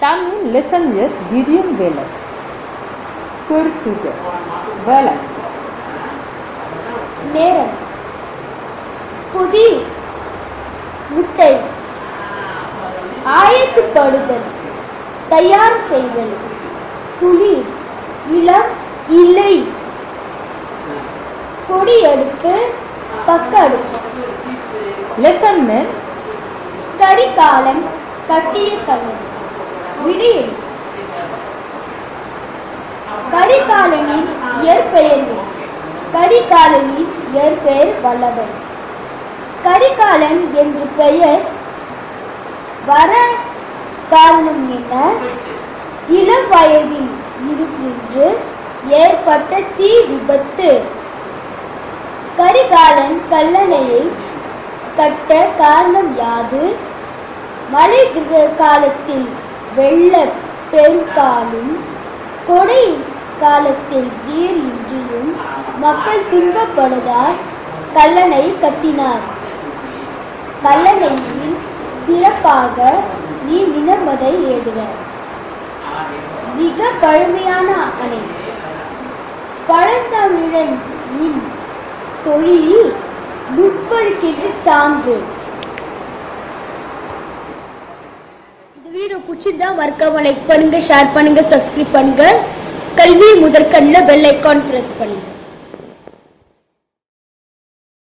Tamil lesson விதியும் கிரியம் வேலை. பொறுத்துக. வேலை. நேரம். புதி முட்டை. ஆயத்துப்படுதல் தயார் செய்தல். துளி. இளம். இலை கொடி அடுப்பு பக்க அடுப்பு. லெசன் கரிகாலன் கட்டிய கல்லன் விடியல் கரிகாலனின் இயற்பெயர் கரிகாலனின் இயற்பெயர் வல்லவன். கரிகாலன் என்று பெயர் வர காரணம் என்ன? இளம் வயதில் இருக்கின்று ஏற்பட்ட தீ விபத்து. கரிகாலன் கல்லணையை கட்ட காரணம் யாது? மழை காலத்தில் வெள்ள பெருக்காலும் கொடை காலத்தில் நீர் இன்றியும் மக்கள் துன்பப்படுவதால் கல்லணை கட்டினார். கல்லணையின் சிறப்பாக நீ நிலமதை ஏடுக. மிக பழமையான அணை. பழந்தமிழன் தொழில் முற்படுக்கின்ற சான்று. வீடியோ பிடிச்சிருந்தா மறக்காம லைக் பண்ணுங்க ஷேர் பண்ணுங்க சப்ஸ்கிரைப் பண்ணுங்க. கல்வி முதற்கண்ணில் பெல் ஐக்கான் பிரஸ் பண்ணுங்க.